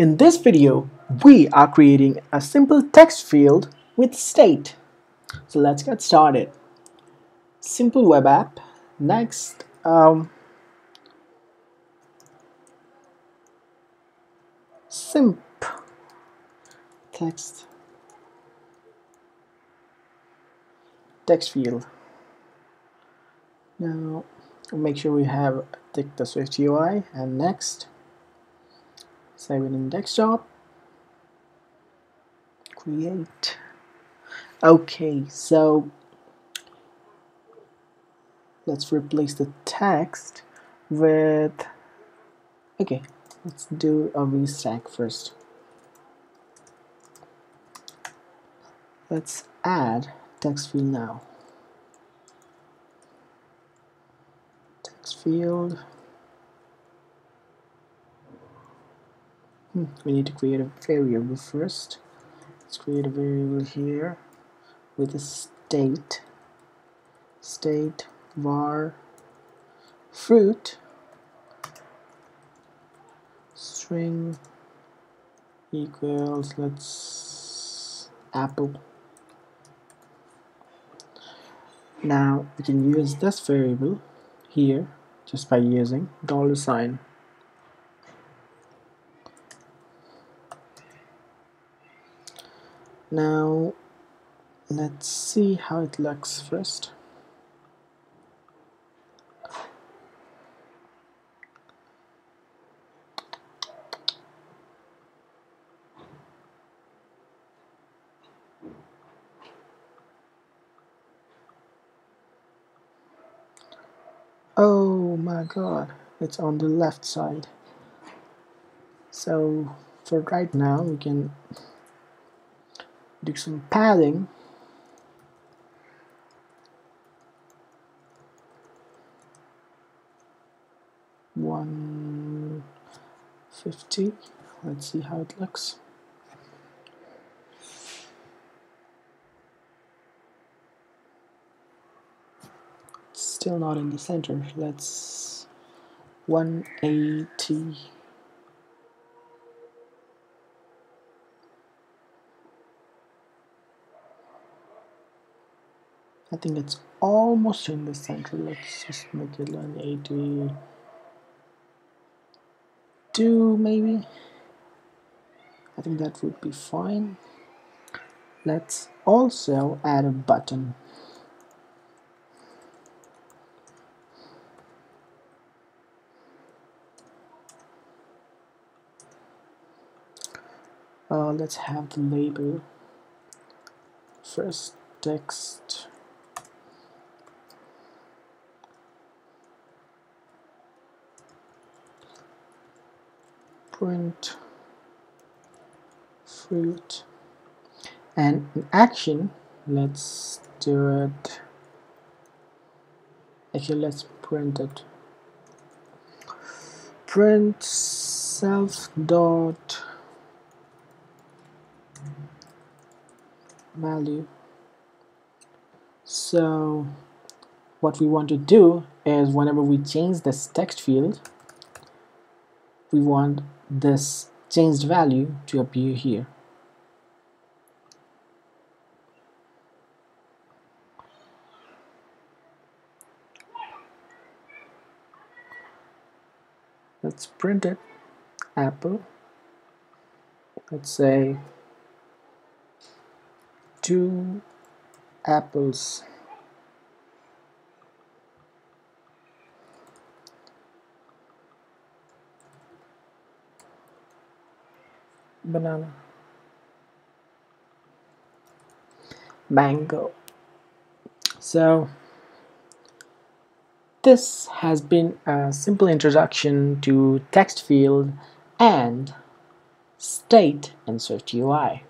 In this video, we are creating a simple text field with state. So let's get started. Simple web app. Next, um, simp text text field. Now, make sure we have tick the SwiftUI and next save it in desktop. Create. Okay so let's replace the text with okay let's do a vstack first. Let's add text field now. Text field Hmm, we need to create a variable first. Let's create a variable here with a state. State var fruit string equals let's apple. Now we can use this variable here just by using dollar sign now let's see how it looks first. Oh my god it's on the left side. So for right now we can do some padding. One fifty. Let's see how it looks. Still not in the center. Let's 180 I think it's almost in the center. Let's just make it 182 maybe. I think that would be fine. Let's also add a button. Uh, let's have the label first text print fruit. And in action let's do it. Actually let's print it. Print self dot value. So what we want to do is whenever we change this text field we want this changed value to appear here. Let's print it, apple, let's say two apples banana mango so this has been a simple introduction to text field and state in SwiftUI.